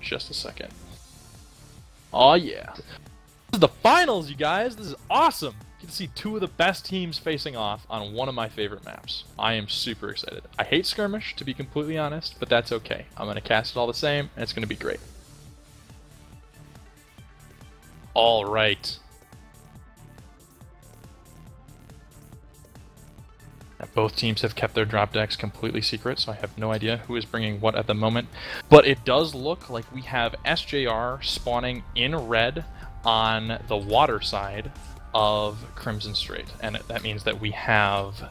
just a second. Oh yeah. This is the finals, you guys. This is awesome. You to see two of the best teams facing off on one of my favorite maps. I am super excited. I hate skirmish, to be completely honest, but that's okay. I'm gonna cast it all the same, and it's gonna be great. All right. Both teams have kept their drop decks completely secret, so I have no idea who is bringing what at the moment. But it does look like we have SJR spawning in red on the water side of Crimson Strait. And that means that we have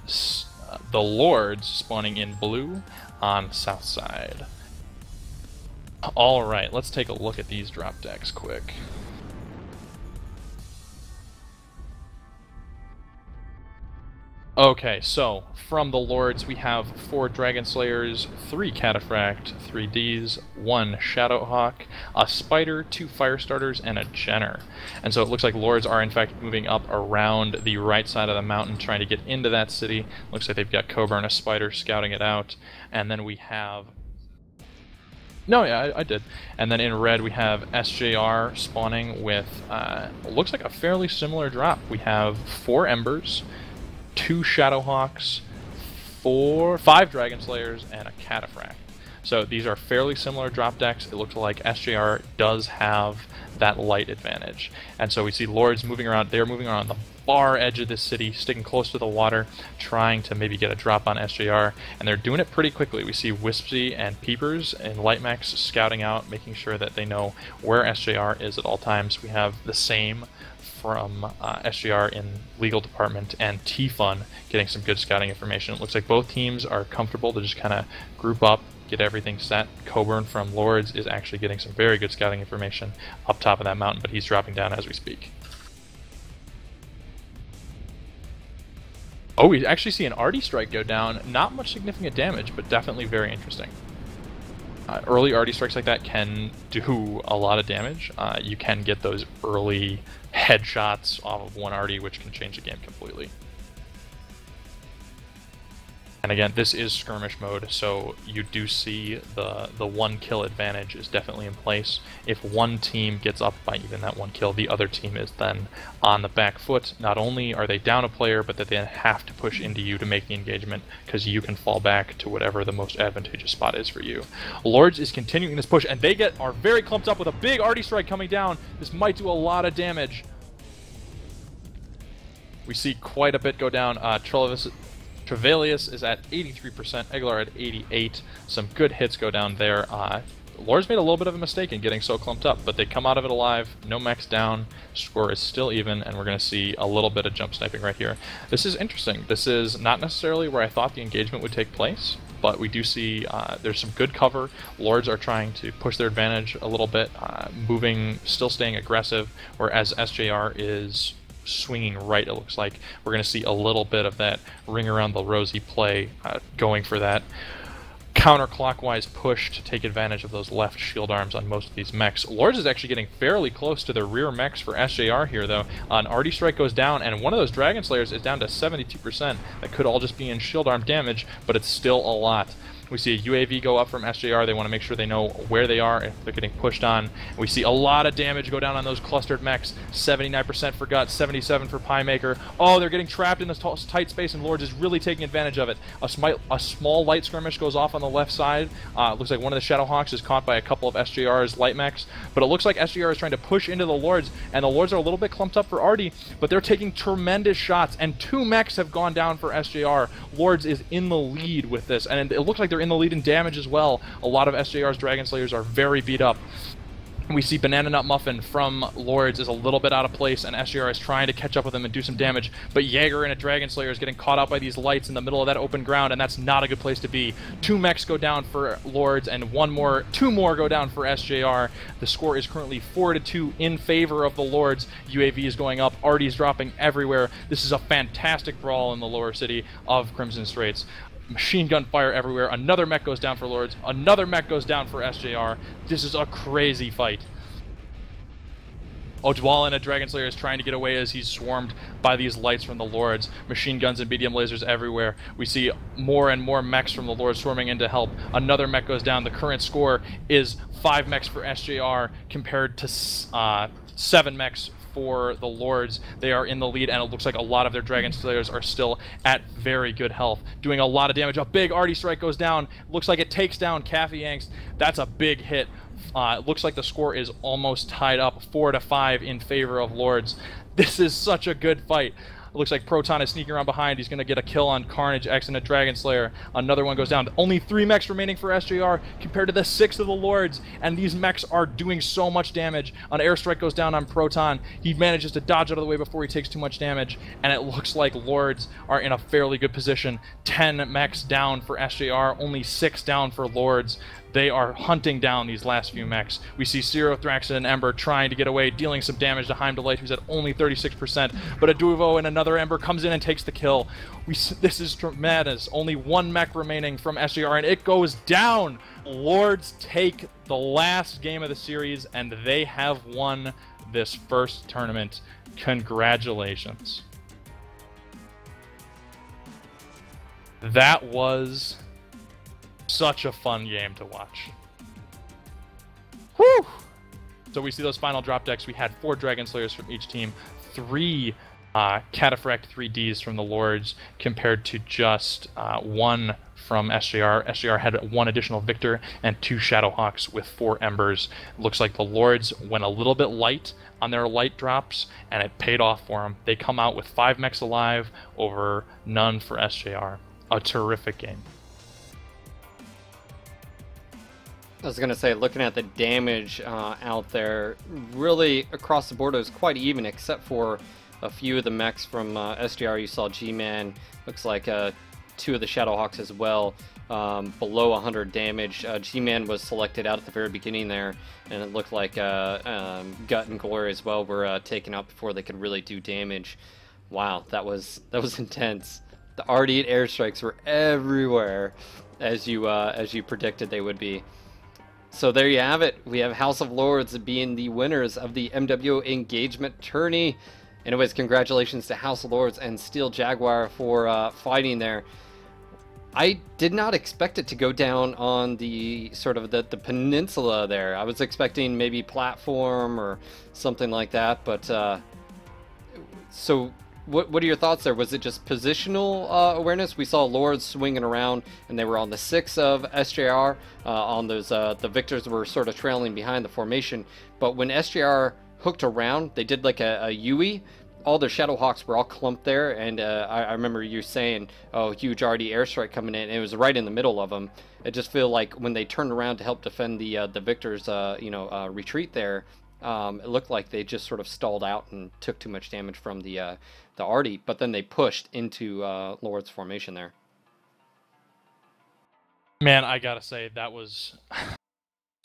uh, the Lords spawning in blue on south side. Alright, let's take a look at these drop decks quick. Okay, so from the lords we have four Dragon Slayers, three Cataphract, three D's, one Shadowhawk, a Spider, two Firestarters, and a Jenner. And so it looks like lords are in fact moving up around the right side of the mountain trying to get into that city. Looks like they've got Cobra and a Spider scouting it out. And then we have no, yeah, I, I, did. And then in red we have SJR spawning with, uh, looks like a fairly similar drop. We have four Embers, two Shadowhawks, four, five Dragon Slayers, and a Cataphract. So these are fairly similar drop decks. It looks like SJR does have that light advantage. And so we see Lords moving around. They're moving around the far edge of this city, sticking close to the water, trying to maybe get a drop on SJR. And they're doing it pretty quickly. We see Wispy and Peepers and Lightmax scouting out, making sure that they know where SJR is at all times. We have the same from uh, SJR in legal department and T-Fun getting some good scouting information. It looks like both teams are comfortable to just kind of group up, get everything set. Coburn from Lords is actually getting some very good scouting information up top of that mountain, but he's dropping down as we speak. Oh, we actually see an Artie strike go down. Not much significant damage, but definitely very interesting. Uh, early Artie strikes like that can do a lot of damage. Uh, you can get those early headshots off of one Artie, which can change the game completely. And again, this is skirmish mode, so you do see the the one kill advantage is definitely in place. If one team gets up by even that one kill, the other team is then on the back foot. Not only are they down a player, but that they have to push into you to make the engagement, because you can fall back to whatever the most advantageous spot is for you. Lords is continuing this push, and they get are very clumped up with a big arty strike coming down. This might do a lot of damage. We see quite a bit go down. Uh, Trelevis Trevalius is at 83%, Eglar at 88. Some good hits go down there. Uh, Lords made a little bit of a mistake in getting so clumped up, but they come out of it alive, no mechs down, score is still even, and we're going to see a little bit of jump sniping right here. This is interesting. This is not necessarily where I thought the engagement would take place, but we do see uh, there's some good cover. Lords are trying to push their advantage a little bit, uh, moving, still staying aggressive, whereas SJR is swinging right, it looks like. We're going to see a little bit of that ring around the rosy play uh, going for that counterclockwise push to take advantage of those left shield arms on most of these mechs. Lords is actually getting fairly close to the rear mechs for SJR here, though. An Artie Strike goes down, and one of those Dragon Slayers is down to 72%. That could all just be in shield arm damage, but it's still a lot. We see a UAV go up from SJR. They want to make sure they know where they are if they're getting pushed on. We see a lot of damage go down on those clustered mechs. 79% for Gut, 77 for Pie Maker. Oh, they're getting trapped in this tight space, and Lords is really taking advantage of it. A, sm a small light skirmish goes off on the left side. Uh, looks like one of the Shadowhawks is caught by a couple of SJR's light mechs, but it looks like SJR is trying to push into the Lords, and the Lords are a little bit clumped up for Artie, but they're taking tremendous shots, and two mechs have gone down for SJR. Lords is in the lead with this, and it looks like they're they're in the lead in damage as well. A lot of SJR's Dragon Slayers are very beat up. We see Banana Nut Muffin from Lords is a little bit out of place, and SJR is trying to catch up with him and do some damage. But Jaeger and a Dragon Slayer is getting caught out by these lights in the middle of that open ground, and that's not a good place to be. Two mechs go down for Lords, and one more, two more go down for SJR. The score is currently four to two in favor of the Lords. UAV is going up. Artie's dropping everywhere. This is a fantastic brawl in the lower city of Crimson Straits machine gun fire everywhere. Another mech goes down for Lords. Another mech goes down for SJR. This is a crazy fight. Ojwala and a Dragon Slayer is trying to get away as he's swarmed by these lights from the Lords. Machine guns and medium lasers everywhere. We see more and more mechs from the Lords swarming in to help. Another mech goes down. The current score is 5 mechs for SJR compared to uh, 7 mechs for the Lords. They are in the lead, and it looks like a lot of their Dragon Slayers are still at very good health, doing a lot of damage. A big Artie Strike goes down. Looks like it takes down Kaffy Angst. That's a big hit. Uh, it looks like the score is almost tied up, four to five in favor of Lords. This is such a good fight. It looks like Proton is sneaking around behind. He's going to get a kill on Carnage, X, and a Dragon Slayer. Another one goes down. Only three mechs remaining for SJR compared to the six of the Lords, and these mechs are doing so much damage. An airstrike goes down on Proton. He manages to dodge out of the way before he takes too much damage, and it looks like Lords are in a fairly good position. Ten mechs down for SJR, only six down for Lords they are hunting down these last few mechs. We see Zero, Thraxon, and Ember trying to get away, dealing some damage to Heimdallite, who's at only 36%, but a Duvo and another Ember comes in and takes the kill. We This is madness. Only one mech remaining from SJR, and it goes down! Lords take the last game of the series, and they have won this first tournament. Congratulations. That was such a fun game to watch. Whew! So we see those final drop decks. We had four Dragon Slayers from each team, three uh, Cataphract 3Ds from the Lords, compared to just uh, one from SJR. SJR had one additional Victor and two Shadowhawks with four Embers. Looks like the Lords went a little bit light on their light drops, and it paid off for them. They come out with five mechs alive over none for SJR. A terrific game. I was going to say, looking at the damage uh, out there, really across the board it was quite even, except for a few of the mechs from uh, SJR. You saw G-Man, looks like uh, two of the Shadowhawks as well, um, below 100 damage. Uh, G-Man was selected out at the very beginning there, and it looked like uh, um, Gut and Glory as well were uh, taken out before they could really do damage. Wow, that was that was intense. The RD8 airstrikes were everywhere, as you as you predicted they would be. So there you have it. We have House of Lords being the winners of the MWO engagement tourney. Anyways, congratulations to House of Lords and Steel Jaguar for uh, fighting there. I did not expect it to go down on the sort of the, the peninsula there. I was expecting maybe platform or something like that, but uh, so what, what are your thoughts there? Was it just positional uh, awareness? We saw Lords swinging around, and they were on the six of SJR. Uh, on those, uh, the Victors were sort of trailing behind the formation. But when SJR hooked around, they did like a, a Yui. All their Shadowhawks were all clumped there, and uh, I, I, remember you saying, "Oh, huge RD airstrike coming in." And it was right in the middle of them. It just feel like when they turned around to help defend the uh, the Victors, uh, you know, retreat there, um, it looked like they just sort of stalled out and took too much damage from the uh, the Artie, but then they pushed into uh, Lord's formation there. Man, I gotta say that was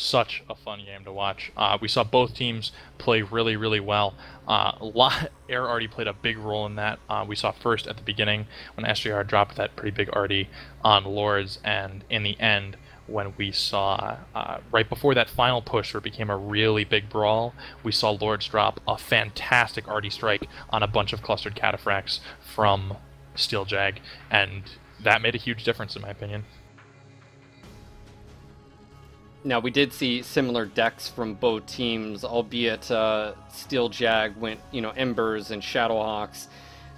such a fun game to watch. Uh, we saw both teams play really, really well. Uh, lot, Air Artie played a big role in that. Uh, we saw first at the beginning when SJR dropped that pretty big Arty on Lords, and in the end when we saw uh, right before that final push where it became a really big brawl, we saw Lords drop a fantastic Arty strike on a bunch of clustered cataphracts from Steel Jag, and that made a huge difference in my opinion. Now we did see similar decks from both teams, albeit uh, Steel Jag went, you know, Embers and Shadowhawks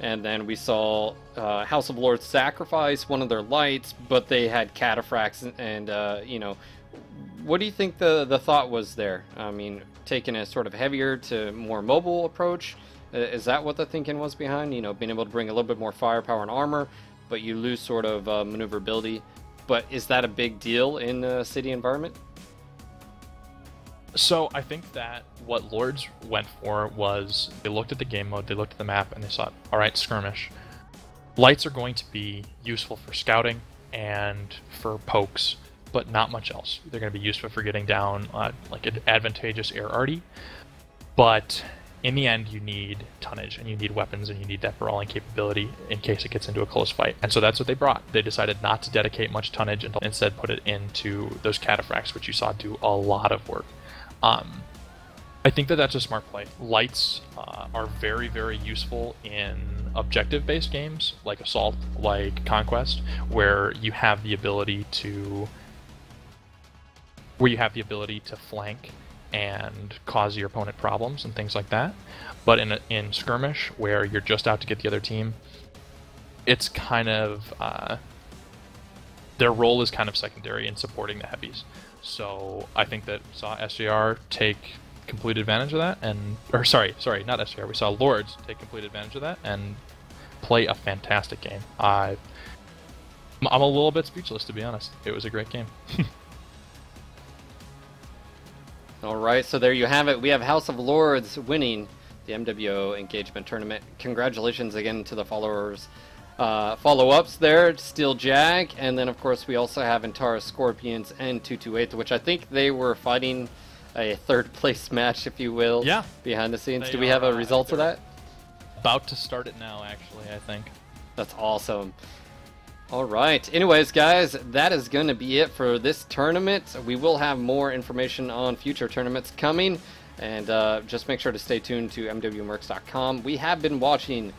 and then we saw uh, House of Lords sacrifice one of their lights, but they had cataphracts, and uh, you know, what do you think the the thought was there? I mean, taking a sort of heavier to more mobile approach, is that what the thinking was behind? You know, being able to bring a little bit more firepower and armor, but you lose sort of uh, maneuverability. But is that a big deal in a city environment? So I think that what Lords went for was they looked at the game mode, they looked at the map, and they thought, all right, skirmish. Lights are going to be useful for scouting and for pokes, but not much else. They're going to be useful for getting down uh, like an advantageous air arty, but in the end, you need tonnage and you need weapons and you need that brawling capability in case it gets into a close fight. And so that's what they brought. They decided not to dedicate much tonnage and instead put it into those cataphracts, which you saw do a lot of work. Um, I think that that's a smart play. Lights uh, are very, very useful in objective based games like Assault, like Conquest, where you have the ability to. where you have the ability to flank and cause your opponent problems and things like that. But in, a, in Skirmish, where you're just out to get the other team, it's kind of. Uh, their role is kind of secondary in supporting the heavies. So I think that saw SJR take complete advantage of that, and or sorry, sorry, not SJR. We saw Lords take complete advantage of that and play a fantastic game. I I'm a little bit speechless to be honest. It was a great game. All right, so there you have it. We have House of Lords winning the MWO engagement tournament. Congratulations again to the followers. Uh, follow-ups there, Steel Jag, and then of course we also have Antara Scorpions and 228, which I think they were fighting a third place match, if you will. Yeah. Behind the scenes. They Do we have a result of that? About to start it now, actually. I think. That's awesome. All right. Anyways, guys, that is going to be it for this tournament. We will have more information on future tournaments coming, and uh, just make sure to stay tuned to MWOMercs.com. We have been watching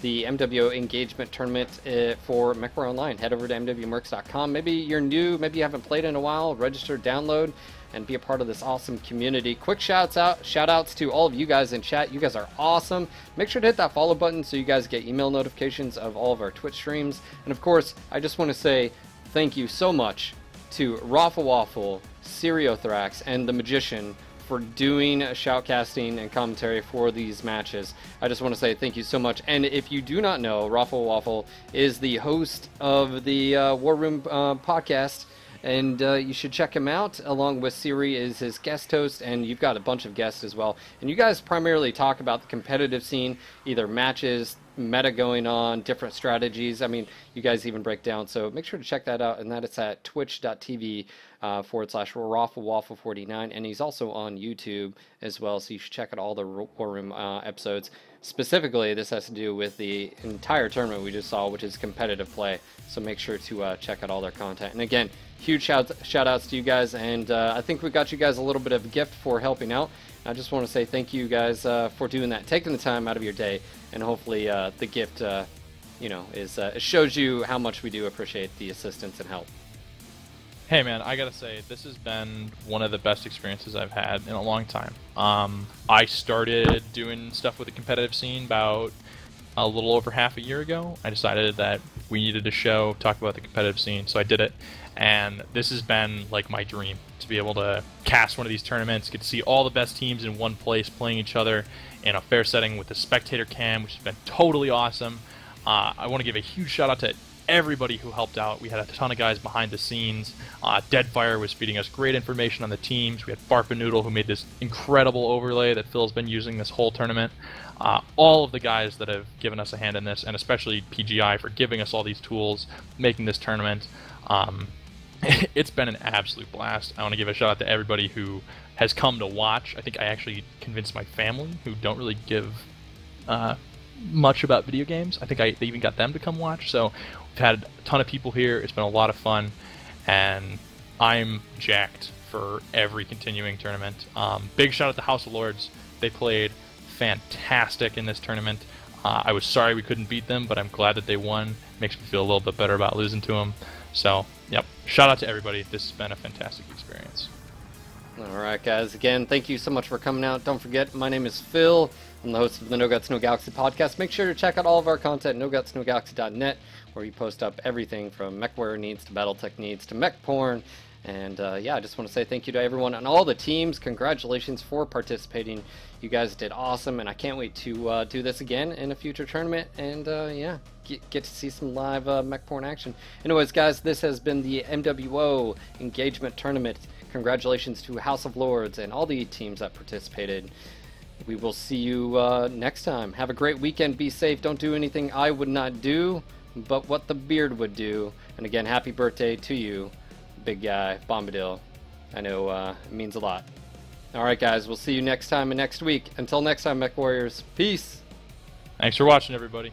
the MWO engagement tournament uh, for MechWarrior Online. Head over to MWOMercs.com. Maybe you're new, maybe you haven't played in a while. Register, download, and be a part of this awesome community. Quick shouts out, shout outs to all of you guys in chat. You guys are awesome. Make sure to hit that follow button so you guys get email notifications of all of our Twitch streams. And of course, I just want to say thank you so much to Raffle Waffle, Seriothrax, and the Magician for doing shoutcasting and commentary for these matches. I just want to say thank you so much. And if you do not know, Raffle Waffle is the host of the uh, War Room uh, podcast and uh, you should check him out. Along with Siri is his guest host, and you've got a bunch of guests as well. And you guys primarily talk about the competitive scene, either matches, meta going on, different strategies. I mean, you guys even break down. So make sure to check that out, and that is at twitch.tv uh, forward slash Raffle Waffle 49. And he's also on YouTube as well, so you should check out all the War Room uh, episodes. Specifically, this has to do with the entire tournament we just saw, which is competitive play. So make sure to uh, check out all their content. And again, huge shout, shout outs to you guys. And uh, I think we got you guys a little bit of gift for helping out. I just want to say thank you guys uh, for doing that, taking the time out of your day, and hopefully uh, the gift, uh, you know, is uh, shows you how much we do appreciate the assistance and help. Hey man, I gotta say this has been one of the best experiences I've had in a long time. Um, I started doing stuff with the competitive scene about a little over half a year ago. I decided that we needed a show talk about the competitive scene, so I did it. And this has been like my dream to be able to cast one of these tournaments, get to see all the best teams in one place playing each other in a fair setting with the spectator cam, which has been totally awesome. Uh, I want to give a huge shout out to everybody who helped out. We had a ton of guys behind the scenes. Uh, Deadfire was feeding us great information on the teams. We had Barpa Noodle who made this incredible overlay that Phil's been using this whole tournament. Uh, all of the guys that have given us a hand in this, and especially PGI for giving us all these tools, making this tournament. Um, it's been an absolute blast. I want to give a shout out to everybody who has come to watch. I think I actually convinced my family, who don't really give uh, much about video games. I think I they even got them to come watch. So had a ton of people here. It's been a lot of fun, and I'm jacked for every continuing tournament. Um, big shout out to House of Lords. They played fantastic in this tournament. Uh, I was sorry we couldn't beat them, but I'm glad that they won. Makes me feel a little bit better about losing to them. So, yep. Shout out to everybody. This has been a fantastic experience. All right, guys. Again, thank you so much for coming out. Don't forget, my name is Phil. I'm the host of the No Guts No Galaxy podcast. Make sure to check out all of our content at nogutsnogalaxy.net, where we post up everything from mechware needs to BattleTech needs to mech porn. And uh, yeah, I just want to say thank you to everyone on all the teams. Congratulations for participating. You guys did awesome, and I can't wait to uh, do this again in a future tournament. And uh, yeah, get, get to see some live uh, mech porn action. Anyways, guys, this has been the MWO engagement tournament. Congratulations to House of Lords and all the teams that participated. We will see you uh, next time. Have a great weekend. Be safe. Don't do anything I would not do, but what the beard would do. And again, happy birthday to you, big guy, Bombadil. I know uh, it means a lot. All right, guys. We'll see you next time and next week. Until next time, Mech Warriors. Peace. Thanks for watching, everybody.